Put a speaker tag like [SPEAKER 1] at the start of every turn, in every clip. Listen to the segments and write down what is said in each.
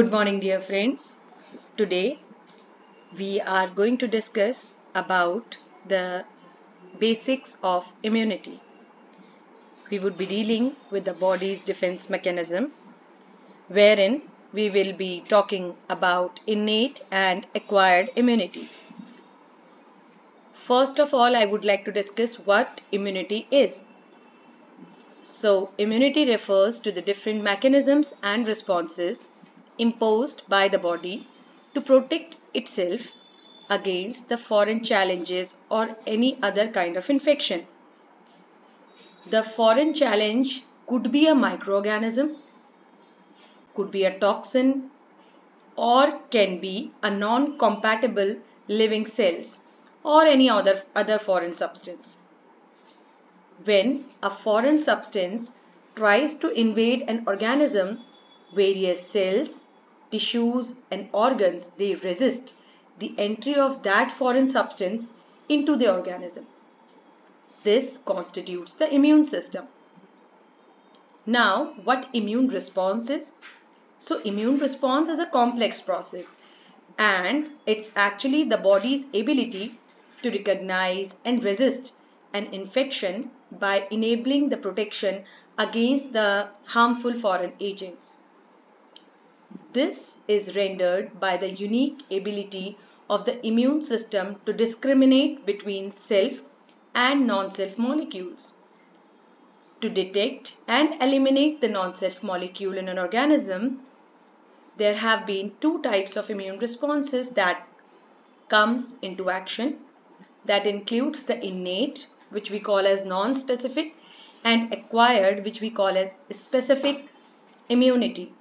[SPEAKER 1] Good morning dear friends. Today we are going to discuss about the basics of immunity. We would be dealing with the body's defense mechanism wherein we will be talking about innate and acquired immunity. First of all I would like to discuss what immunity is. So immunity refers to the different mechanisms and responses imposed by the body to protect itself against the foreign challenges or any other kind of infection. The foreign challenge could be a microorganism, could be a toxin or can be a non-compatible living cells or any other, other foreign substance. When a foreign substance tries to invade an organism, various cells, tissues and organs, they resist the entry of that foreign substance into the organism. This constitutes the immune system. Now, what immune response is? So, immune response is a complex process and it's actually the body's ability to recognize and resist an infection by enabling the protection against the harmful foreign agents. This is rendered by the unique ability of the immune system to discriminate between self and non-self molecules. To detect and eliminate the non-self molecule in an organism, there have been two types of immune responses that comes into action. That includes the innate, which we call as non-specific, and acquired, which we call as specific immunity.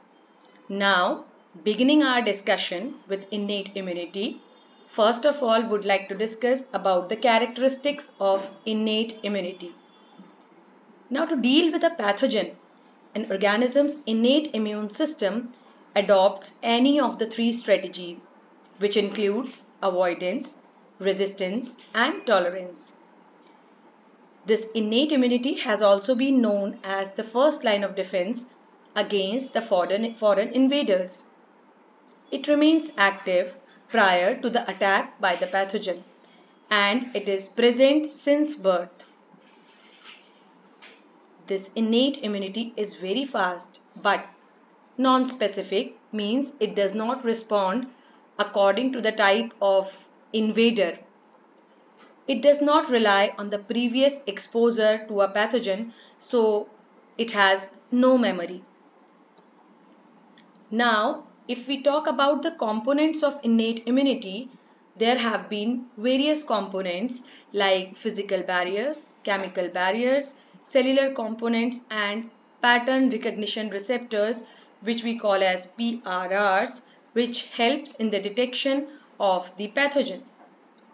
[SPEAKER 1] Now, beginning our discussion with innate immunity, first of all would like to discuss about the characteristics of innate immunity. Now to deal with a pathogen, an organism's innate immune system adopts any of the three strategies which includes avoidance, resistance and tolerance. This innate immunity has also been known as the first line of defense against the foreign, foreign invaders. It remains active prior to the attack by the pathogen and it is present since birth. This innate immunity is very fast but non-specific means it does not respond according to the type of invader. It does not rely on the previous exposure to a pathogen so it has no memory. Now, if we talk about the components of innate immunity, there have been various components like physical barriers, chemical barriers, cellular components and pattern recognition receptors which we call as PRRs which helps in the detection of the pathogen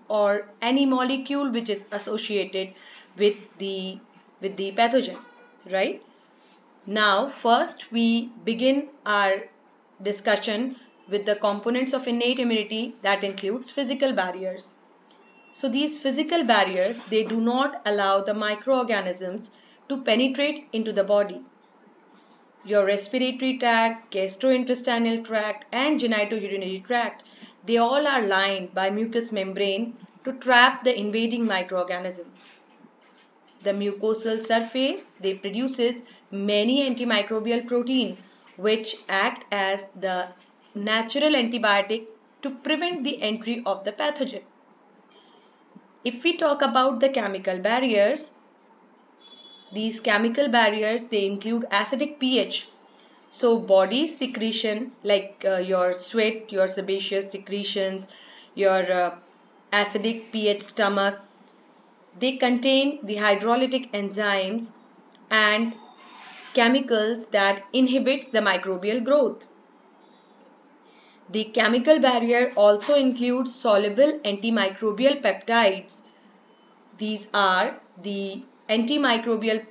[SPEAKER 1] or any molecule which is associated with the with the pathogen right? Now first we begin our discussion with the components of innate immunity that includes physical barriers. So these physical barriers, they do not allow the microorganisms to penetrate into the body. Your respiratory tract, gastrointestinal tract and genitourinary tract, they all are lined by mucous membrane to trap the invading microorganism. The mucosal surface, they produces many antimicrobial protein which act as the natural antibiotic to prevent the entry of the pathogen. If we talk about the chemical barriers, these chemical barriers they include acidic pH. So body secretion like uh, your sweat, your sebaceous secretions, your uh, acidic pH stomach, they contain the hydrolytic enzymes and chemicals that inhibit the microbial growth. The chemical barrier also includes soluble antimicrobial peptides. These are the antimicrobial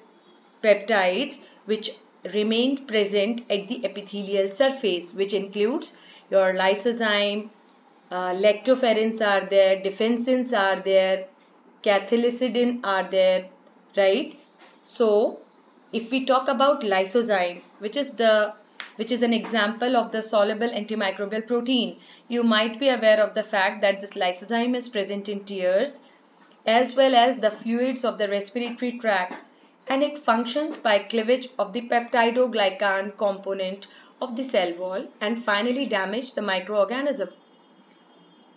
[SPEAKER 1] peptides which remain present at the epithelial surface which includes your lysozyme, uh, lactoferrins are there, defensins are there, cathelicidin are there, right? So, if we talk about lysozyme, which is the which is an example of the soluble antimicrobial protein. You might be aware of the fact that this lysozyme is present in tears as well as the fluids of the respiratory tract and it functions by cleavage of the peptidoglycan component of the cell wall and finally damage the microorganism.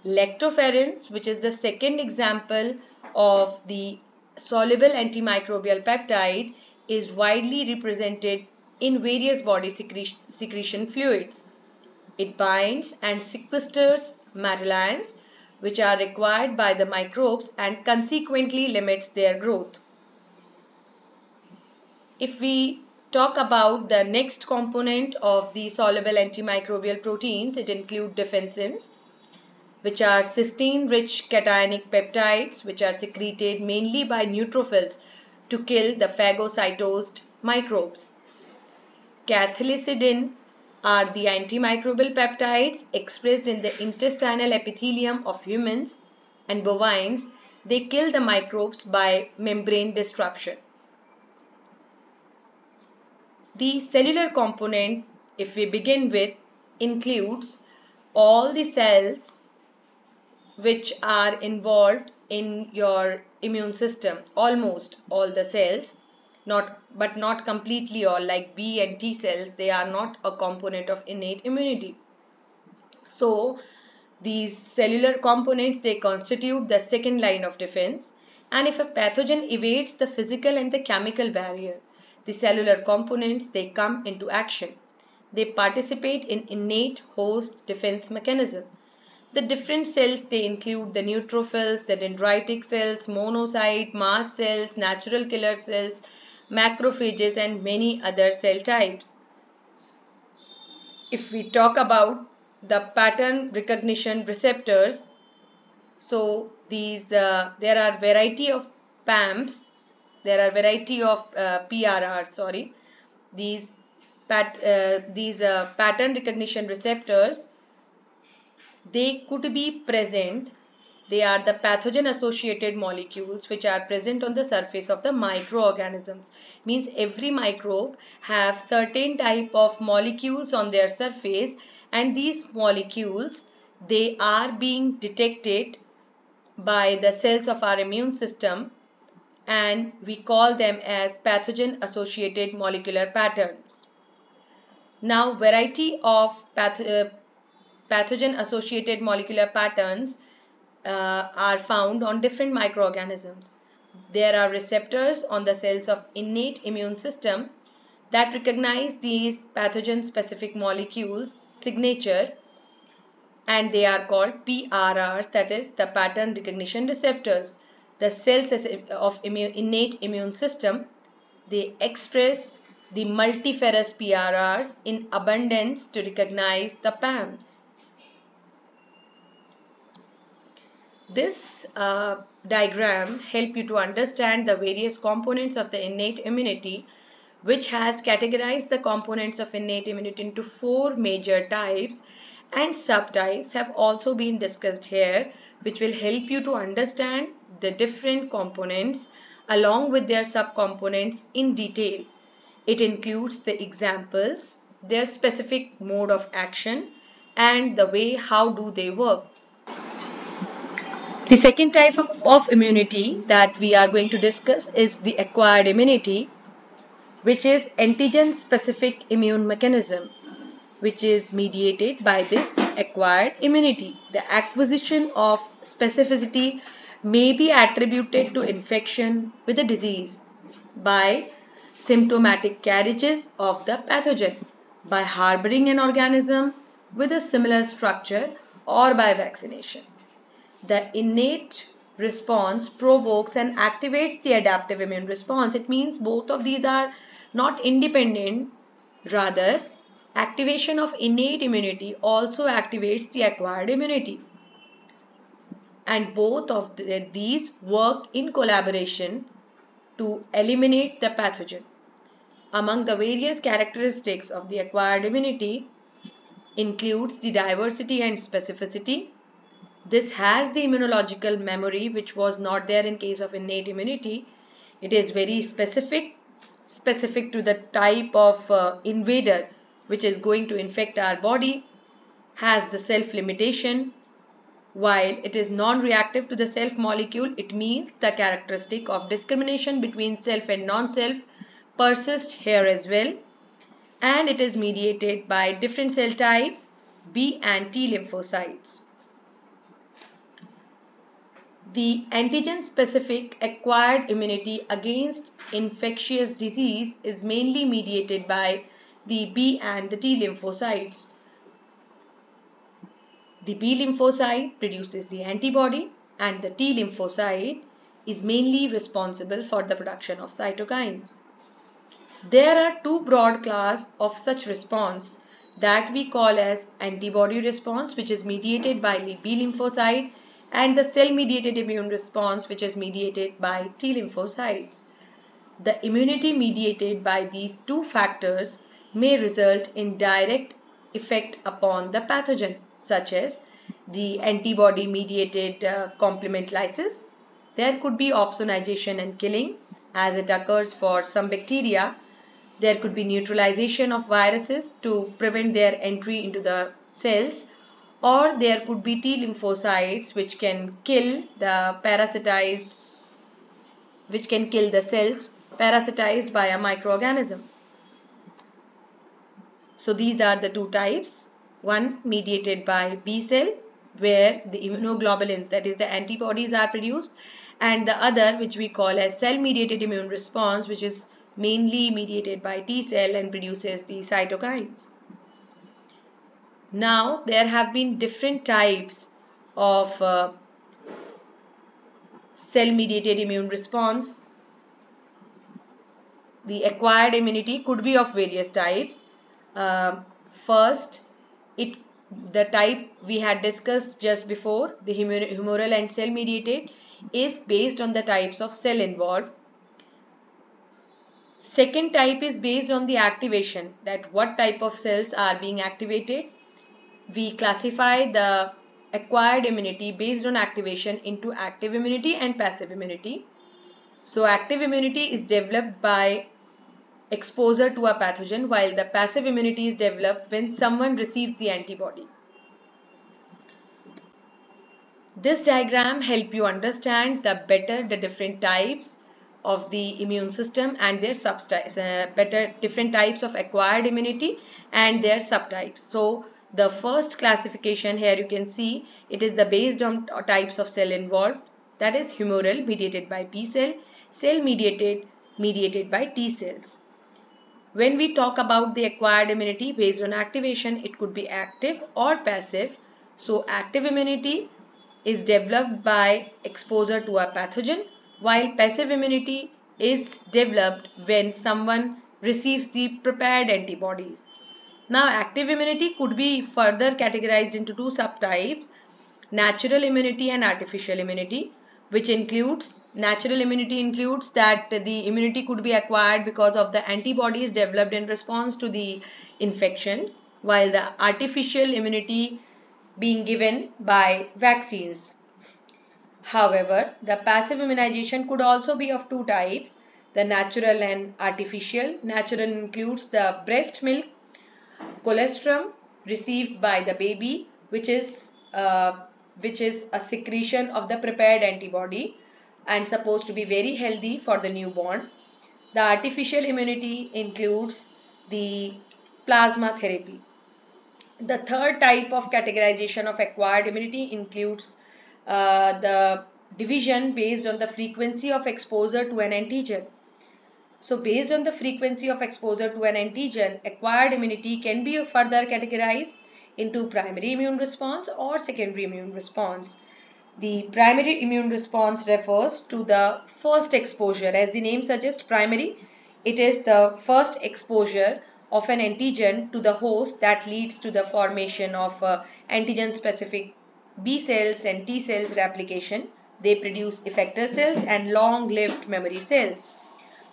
[SPEAKER 1] Lactoferrins, which is the second example of the soluble antimicrobial peptide, is widely represented in various body secretion, secretion fluids. It binds and sequesters metallions which are required by the microbes and consequently limits their growth. If we talk about the next component of the soluble antimicrobial proteins, it includes defensins which are cysteine-rich cationic peptides which are secreted mainly by neutrophils to kill the phagocytosed microbes. Cathelicidin are the antimicrobial peptides expressed in the intestinal epithelium of humans and bovines. They kill the microbes by membrane disruption. The cellular component, if we begin with, includes all the cells which are involved in your immune system almost all the cells not but not completely all like B and T cells they are not a component of innate immunity. So these cellular components they constitute the second line of defense. And if a pathogen evades the physical and the chemical barrier the cellular components they come into action. They participate in innate host defense mechanism the different cells they include the neutrophils, the dendritic cells, monocyte, mast cells, natural killer cells, macrophages and many other cell types. If we talk about the pattern recognition receptors, so these uh, there are variety of PAMPs, there are variety of uh, PRRs, sorry. These pat, uh, these uh, pattern recognition receptors they could be present. They are the pathogen associated molecules which are present on the surface of the microorganisms. Means every microbe have certain type of molecules on their surface and these molecules they are being detected by the cells of our immune system and we call them as pathogen associated molecular patterns. Now variety of path uh, pathogen associated molecular patterns uh, are found on different microorganisms. There are receptors on the cells of innate immune system that recognize these pathogen specific molecules signature and they are called PRRs that is the pattern recognition receptors. The cells of innate immune system they express the multiferous PRRs in abundance to recognize the PAMPs. This uh, diagram help you to understand the various components of the innate immunity which has categorized the components of innate immunity into four major types and subtypes have also been discussed here which will help you to understand the different components along with their subcomponents in detail. It includes the examples, their specific mode of action and the way how do they work. The second type of, of immunity that we are going to discuss is the acquired immunity which is antigen specific immune mechanism which is mediated by this acquired immunity. The acquisition of specificity may be attributed to infection with a disease by symptomatic carriages of the pathogen, by harboring an organism with a similar structure or by vaccination the innate response provokes and activates the adaptive immune response. It means both of these are not independent, rather activation of innate immunity also activates the acquired immunity. And both of the, these work in collaboration to eliminate the pathogen. Among the various characteristics of the acquired immunity includes the diversity and specificity, this has the immunological memory which was not there in case of innate immunity. It is very specific, specific to the type of uh, invader which is going to infect our body has the self limitation while it is non-reactive to the self molecule it means the characteristic of discrimination between self and non-self persists here as well and it is mediated by different cell types B and T lymphocytes. The antigen specific acquired immunity against infectious disease is mainly mediated by the B and the T lymphocytes. The B lymphocyte produces the antibody and the T lymphocyte is mainly responsible for the production of cytokines. There are two broad class of such response that we call as antibody response which is mediated by the B lymphocyte and the cell mediated immune response which is mediated by T lymphocytes. The immunity mediated by these two factors may result in direct effect upon the pathogen such as the antibody mediated uh, complement lysis. There could be opsonization and killing as it occurs for some bacteria there could be neutralization of viruses to prevent their entry into the cells or there could be T lymphocytes which can kill the parasitized which can kill the cells parasitized by a microorganism. So these are the two types. One mediated by B cell where the immunoglobulins that is the antibodies are produced and the other which we call as cell mediated immune response which is mainly mediated by T cell and produces the cytokines. Now there have been different types of uh, cell mediated immune response. The acquired immunity could be of various types. Uh, first, it the type we had discussed just before, the humoral and cell mediated, is based on the types of cell involved Second type is based on the activation that what type of cells are being activated. We classify the acquired immunity based on activation into active immunity and passive immunity. So active immunity is developed by exposure to a pathogen while the passive immunity is developed when someone receives the antibody. This diagram help you understand the better the different types of the immune system and their subtypes, uh, better different types of acquired immunity and their subtypes. So the first classification here you can see it is the based on types of cell involved that is humoral mediated by B cell, cell mediated mediated by T cells. When we talk about the acquired immunity based on activation it could be active or passive. So active immunity is developed by exposure to a pathogen while passive immunity is developed when someone receives the prepared antibodies. Now active immunity could be further categorized into two subtypes natural immunity and artificial immunity which includes natural immunity includes that the immunity could be acquired because of the antibodies developed in response to the infection while the artificial immunity being given by vaccines However, the passive immunization could also be of two types, the natural and artificial. Natural includes the breast milk, colostrum received by the baby, which is uh, which is a secretion of the prepared antibody and supposed to be very healthy for the newborn. The artificial immunity includes the plasma therapy. The third type of categorization of acquired immunity includes uh, the division based on the frequency of exposure to an antigen. So based on the frequency of exposure to an antigen, acquired immunity can be further categorized into primary immune response or secondary immune response. The primary immune response refers to the first exposure. As the name suggests, primary, it is the first exposure of an antigen to the host that leads to the formation of uh, antigen specific B cells and T cells replication. They produce effector cells and long-lived memory cells.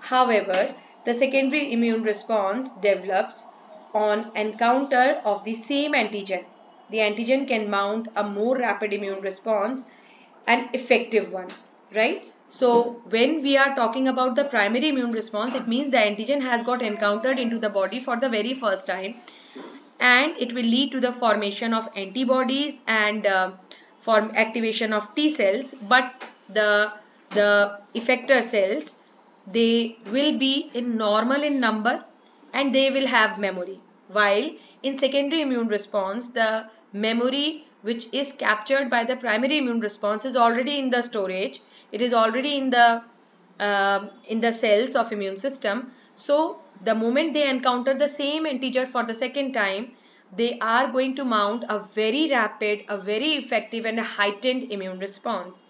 [SPEAKER 1] However, the secondary immune response develops on encounter of the same antigen. The antigen can mount a more rapid immune response, an effective one, right? So when we are talking about the primary immune response, it means the antigen has got encountered into the body for the very first time and it will lead to the formation of antibodies and uh, form activation of T cells but the the effector cells they will be in normal in number and they will have memory. While in secondary immune response the memory which is captured by the primary immune response is already in the storage. It is already in the uh, in the cells of immune system. So the moment they encounter the same antigen for the second time they are going to mount a very rapid a very effective and a heightened immune response